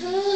Hmm.